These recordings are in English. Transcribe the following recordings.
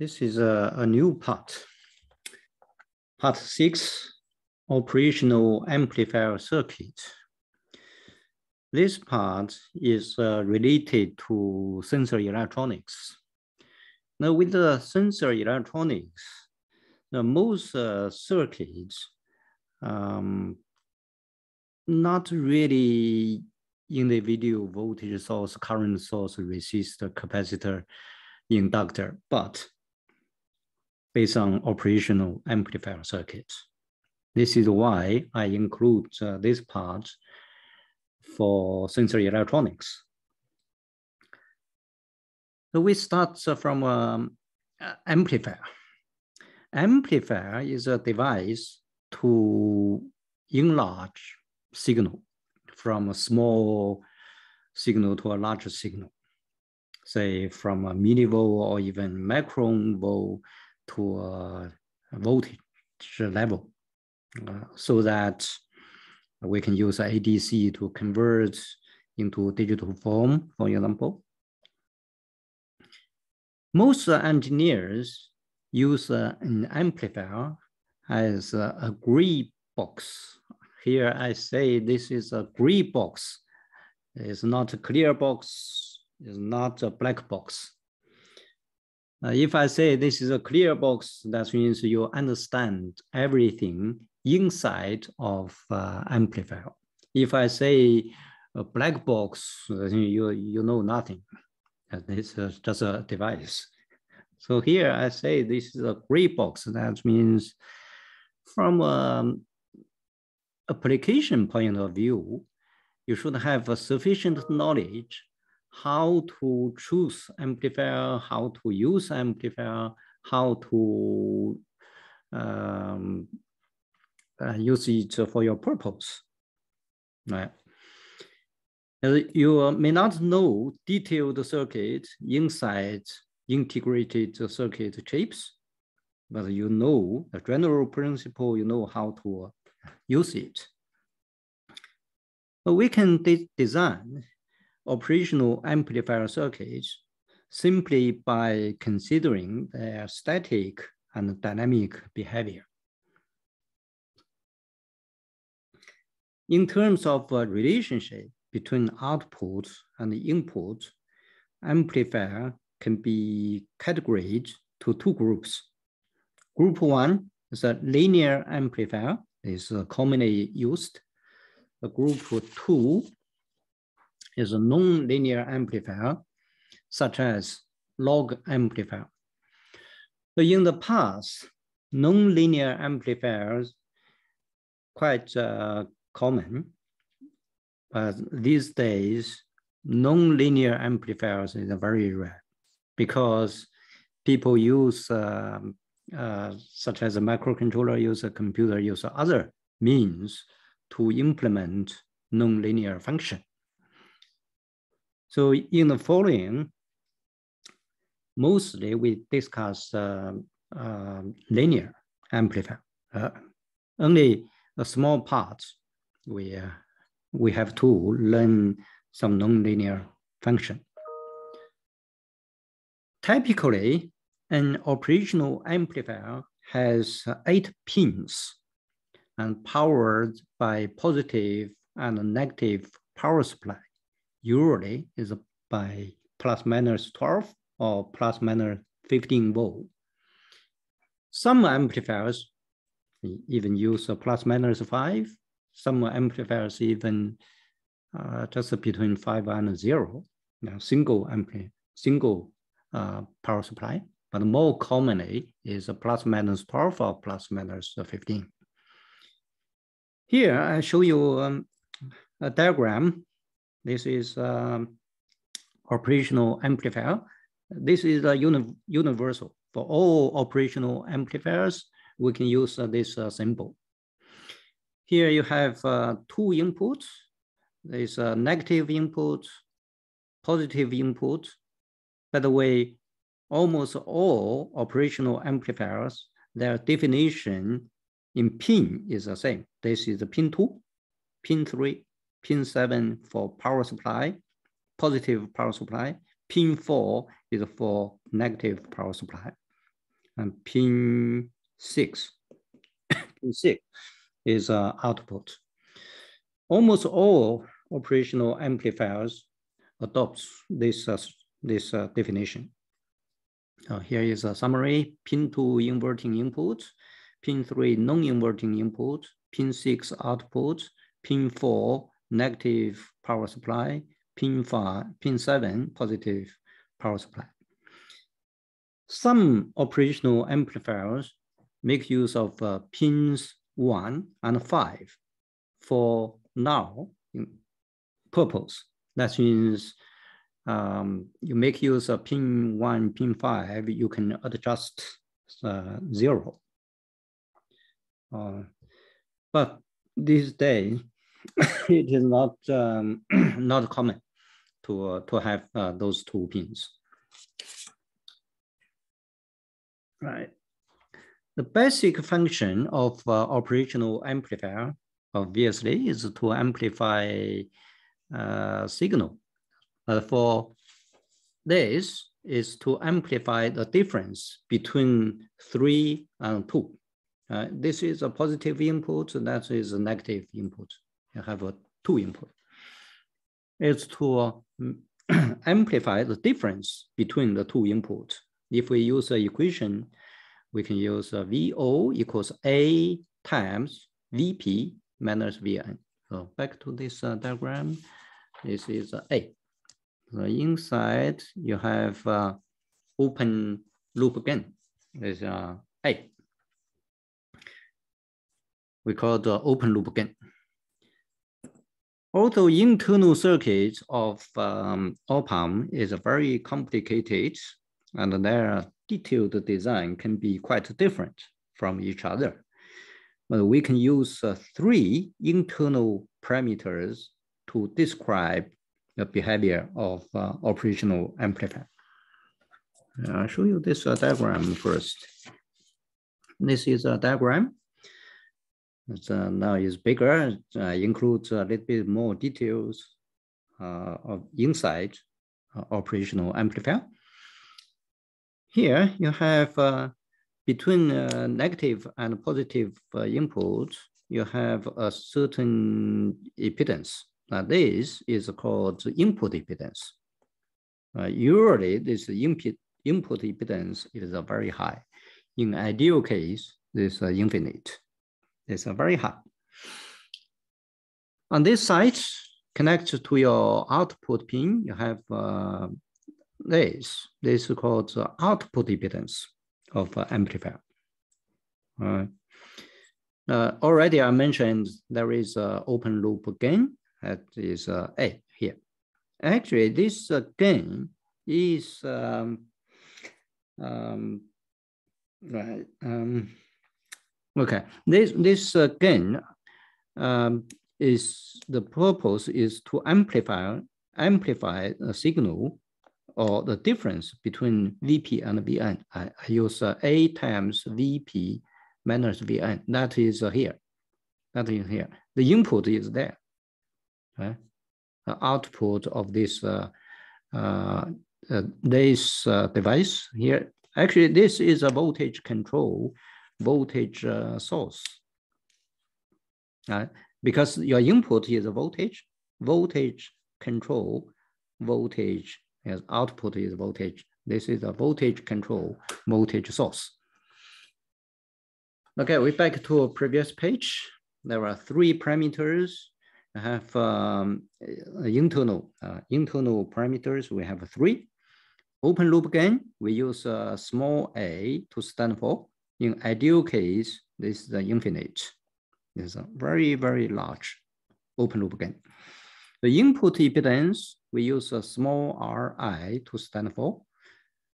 This is a, a new part. Part six, operational amplifier circuit. This part is uh, related to sensor electronics. Now with the sensor electronics, the most uh, circuits um, not really individual voltage source, current source, resistor, capacitor, inductor, but based on operational amplifier circuits. This is why I include uh, this part for sensory electronics. So we start uh, from um, amplifier. Amplifier is a device to enlarge signal from a small signal to a larger signal, say from a millivolt or even micron volt to a voltage level uh, so that we can use ADC to convert into digital form, for example. Most engineers use uh, an amplifier as a, a gray box. Here I say this is a gray box. It's not a clear box, it's not a black box. Uh, if I say this is a clear box, that means you understand everything inside of uh, amplifier. If I say a black box, you, you know nothing. This is just a device. So here I say this is a gray box. That means from an application point of view, you should have a sufficient knowledge how to choose amplifier, how to use amplifier, how to um, uh, use it for your purpose, right? You may not know detailed circuit inside integrated circuit chips, but you know the general principle, you know how to use it. But we can de design operational amplifier circuits simply by considering their static and dynamic behavior. In terms of a relationship between output and input, amplifier can be categorized to two groups. Group one is a linear amplifier, is commonly used. The group two is a non-linear amplifier, such as log amplifier. So in the past, non-linear amplifiers quite uh, common, but these days, non-linear amplifiers is very rare because people use um, uh, such as a microcontroller, use a computer, use other means to implement non-linear function. So in the following, mostly we discuss uh, uh, linear amplifier. Uh, only a small part we, uh, we have to learn some nonlinear function. Typically, an operational amplifier has eight pins and powered by positive and negative power supply usually is by plus minus 12 or plus minus 15 volt. Some amplifiers even use a plus minus five. Some amplifiers even uh, just between five and zero, you know, single ampli single uh, power supply. But more commonly is a plus minus 12 or plus minus 15. Here I show you um, a diagram this is um, operational amplifier. This is a uni universal. For all operational amplifiers, we can use uh, this uh, symbol. Here you have uh, two inputs. There's a negative input, positive input. By the way, almost all operational amplifiers, their definition in pin is the same. This is the pin two, pin three, pin seven for power supply, positive power supply. Pin four is for negative power supply. and pin six. pin six is uh, output. Almost all operational amplifiers adopts this, uh, this uh, definition. Uh, here is a summary, pin two inverting input, pin three non-inverting input, pin six output, pin four negative power supply, pin five, pin seven positive power supply. Some operational amplifiers make use of uh, pins one and five for null purpose. That means um, you make use of pin one, pin five, you can adjust uh, zero. Uh, but these days, it is not um, not common to uh, to have uh, those two pins. Right. The basic function of uh, operational amplifier obviously is to amplify uh, signal. For this is to amplify the difference between three and two. Uh, this is a positive input, that is a negative input. You have a two input. It's to amplify the difference between the two inputs. If we use an equation, we can use VO equals A times VP minus Vn. So back to this uh, diagram, this is uh, A. The inside, you have uh, open loop gain. This is uh, A we call the open loop gain. Although internal circuit of um, op-amp is very complicated and their detailed design can be quite different from each other. But we can use uh, three internal parameters to describe the behavior of uh, operational amplifier. I'll show you this uh, diagram first. This is a diagram uh, now is bigger, uh, includes a little bit more details uh, of inside uh, operational amplifier. Here you have uh, between uh, negative and positive input, you have a certain impedance. Now this is called input impedance. usually this input, input impedance is very high. In ideal case, this is infinite is very high. On this side, connect to your output pin, you have uh, this. This is called the output impedance of uh, amplifier. Uh, uh, already I mentioned there is an open loop gain that is uh, A here. Actually, this uh, gain is um, um, right. Um, Okay, this this again um, is the purpose is to amplify amplify a signal or the difference between VP and VN. I, I use uh, A times VP minus VN. That is uh, here. That is here. The input is there. Right? The output of this uh, uh, uh this uh, device here. Actually, this is a voltage control voltage uh, source. Uh, because your input is a voltage, voltage control, voltage as output is voltage. This is a voltage control voltage source. Okay, we back to a previous page. There are three parameters. I have um, internal uh, internal parameters. We have three. Open loop gain, we use a small a to stand for. In ideal case, this is the infinite. It's a very, very large open loop gain. The input impedance, we use a small ri to stand for.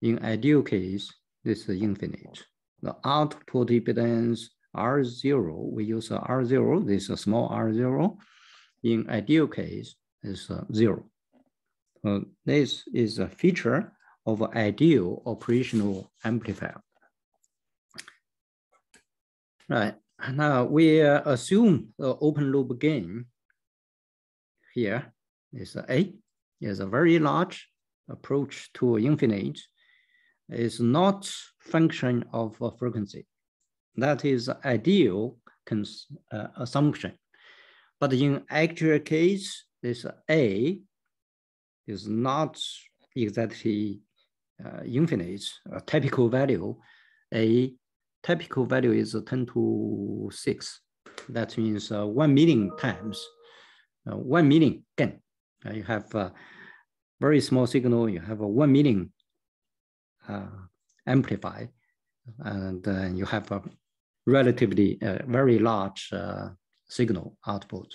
In ideal case, this is infinite. The output impedance R0, we use a R0, this is a small R0. In ideal case, is zero. Uh, this is a feature of ideal operational amplifier. Right, now we uh, assume the open loop gain here is A, is a very large approach to infinite. is not function of frequency. That is ideal uh, assumption. But in actual case, this A is not exactly uh, infinite. A typical value, a typical value is 10 to 6. That means uh, 1 million times, uh, 1 million again. Uh, you have a very small signal, you have a 1 million uh, amplify, and uh, you have a relatively uh, very large uh, signal output.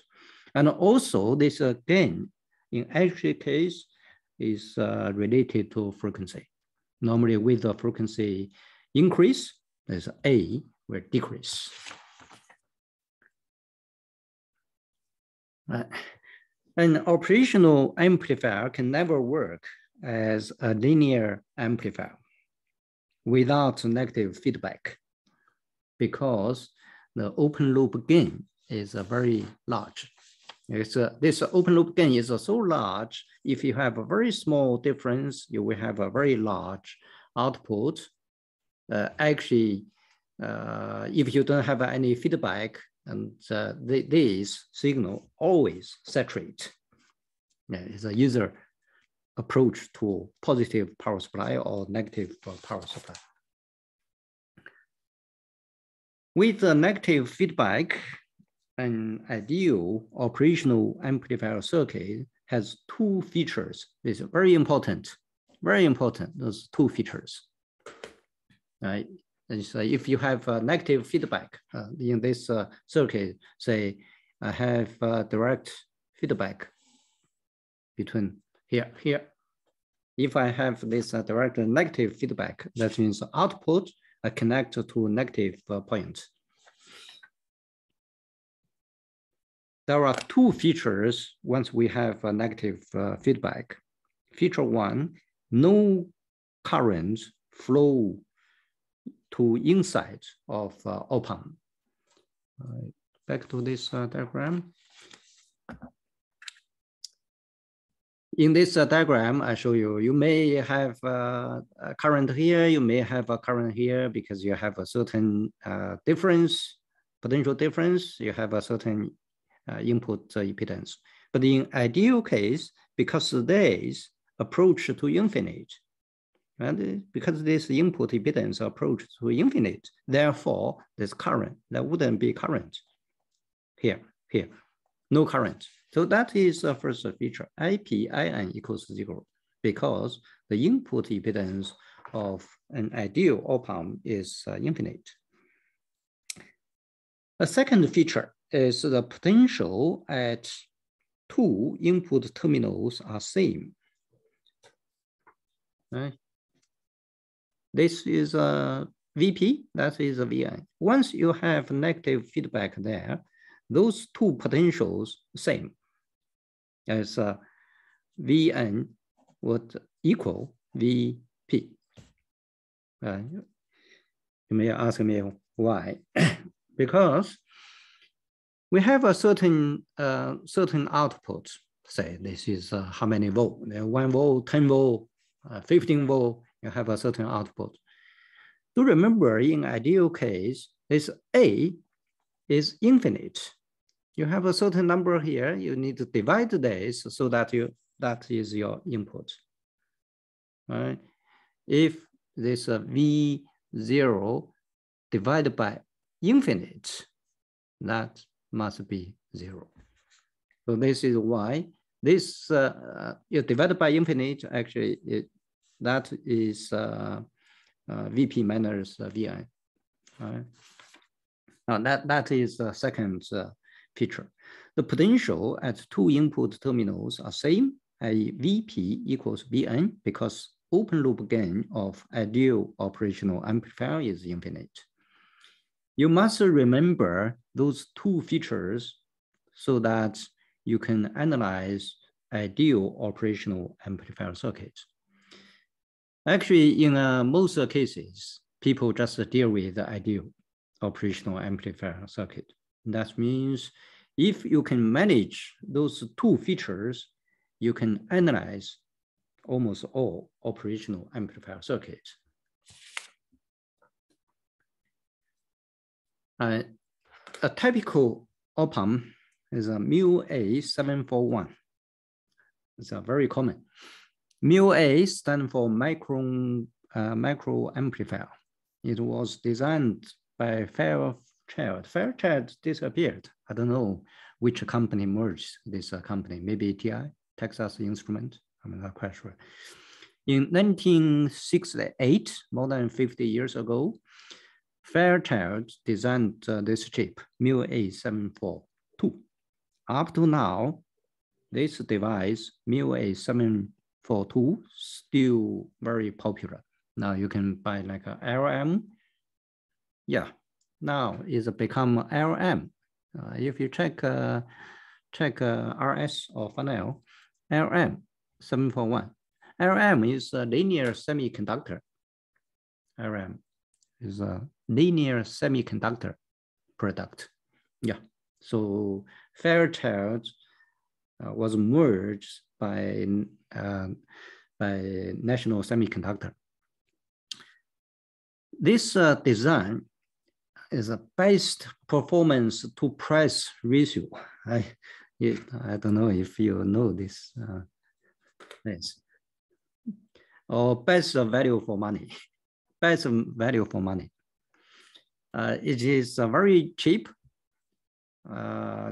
And also this gain in actual case is uh, related to frequency. Normally with the frequency increase, there's A will decrease. Uh, an operational amplifier can never work as a linear amplifier without negative feedback because the open loop gain is a very large. It's a, this open loop gain is so large, if you have a very small difference, you will have a very large output. Uh, actually, uh, if you don't have any feedback, and uh, the, this signal always saturate. Yeah, it's a user approach to positive power supply or negative power supply. With the negative feedback, an ideal operational amplifier circuit has two features. Is very important, very important, those two features. Right? So if you have a negative feedback uh, in this uh, circuit, say I have direct feedback between here, here. If I have this uh, direct negative feedback, that means output uh, connect to negative uh, point. There are two features once we have a negative uh, feedback. Feature one, no current flow to inside of uh, op-amp. Right. Back to this uh, diagram. In this uh, diagram, I show you, you may have uh, a current here, you may have a current here because you have a certain difference, potential difference, you have a certain input impedance. But in ideal case, because this approach to infinite, and because this input impedance approach to infinite, therefore this current, there wouldn't be current here, here, no current. So that is the first feature, IPIN equals zero, because the input impedance of an ideal op-amp is uh, infinite. A second feature is the potential at two input terminals are same. Right? This is a VP, that is a VN. Once you have negative feedback there, those two potentials same as uh, Vn would equal Vp. Uh, you may ask me why. because we have a certain uh, certain output. Say this is uh, how many volt? One volt, 10 volt, uh, 15 volt, you have a certain output. To remember in ideal case, this A is infinite you have a certain number here, you need to divide this so that you that is your input. Right? If this uh, V0 divided by infinite, that must be zero. So this is why this uh, uh you divided by infinite, actually it, that is uh, uh, VP minus uh, VI. Right? Now that, that is the second uh, feature. The potential at two input terminals are same, i.e. Vp equals Vn because open loop gain of ideal operational amplifier is infinite. You must remember those two features so that you can analyze ideal operational amplifier circuit. Actually, in uh, most cases, people just deal with the ideal operational amplifier circuit. That means if you can manage those two features, you can analyze almost all operational amplifier circuits. Uh, a typical op-amp is a mu A741. It's a very common. Mu A stands for micro, uh, micro amplifier. It was designed by Fairchild. Fairchild disappeared. I don't know which company merged this uh, company, maybe TI, Texas Instrument, I'm not quite sure. In 1968, more than 50 years ago, Fairchild designed uh, this chip, Mu A742. Up to now, this device, Mu A742, still very popular. Now you can buy like a LM. Yeah, now it's become LM. Uh, if you check uh, check uh, RS or Farnell, LM 741. LM is a linear semiconductor. LM is a linear semiconductor product. Yeah, so Fairchild uh, was merged by, uh, by National Semiconductor. This uh, design is a best performance to price ratio. I, it, I don't know if you know this. Uh, yes. Or best value for money. Best value for money. Uh, it is uh, very cheap. Uh,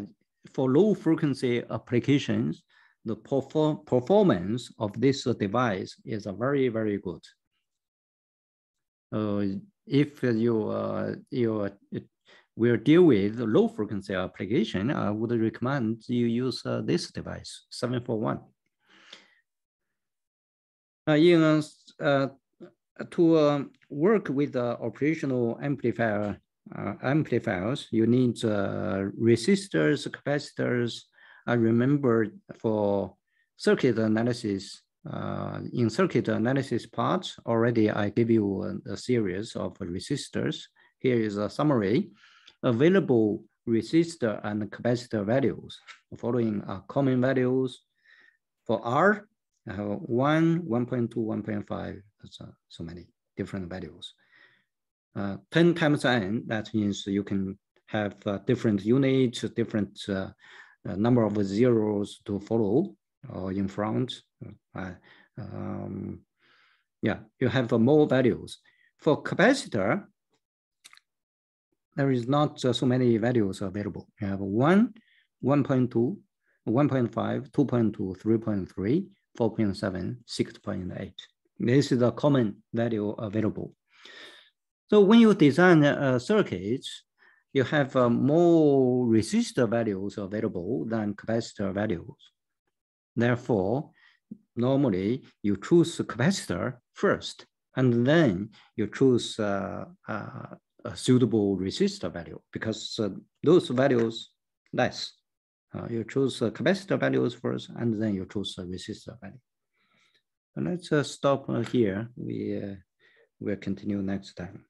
for low frequency applications, the perform performance of this device is very, very good. Uh, if you, uh, you will deal with low frequency application, I would recommend you use uh, this device, 741. Uh, in, uh, to uh, work with the operational amplifier uh, amplifiers, you need uh, resistors, capacitors. I remember for circuit analysis, uh, in circuit analysis part, already I give you a, a, series of resistors. Here is a summary. Available resistor and capacitor values. following are common values. For R, I have 1, 1.2, 1.5, that's uh, so many different values. Uh, 10 times n, that means you can have uh, different units, different uh, uh, number of zeros to follow or in front. Uh, um, yeah, you have more values. For capacitor, there is not so many values available. You have 1, 1.2, 1.5, 2.2, 3.3, 4.7, 6.8. This is the common value available. So when you design a circuit, you have uh, more resistor values available than capacitor values. Therefore, normally you choose capacitor first, and then you choose uh, uh, a suitable resistor value because uh, those values less. Uh, you choose capacitor values first, and then you choose a resistor value. And let's uh, stop here. We will continue next time.